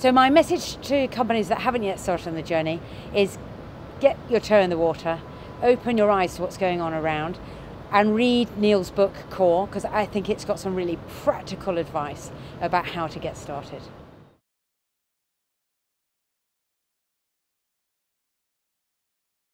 So, my message to companies that haven't yet started on the journey is get your toe in the water, open your eyes to what's going on around, and read Neil's book Core because I think it's got some really practical advice about how to get started.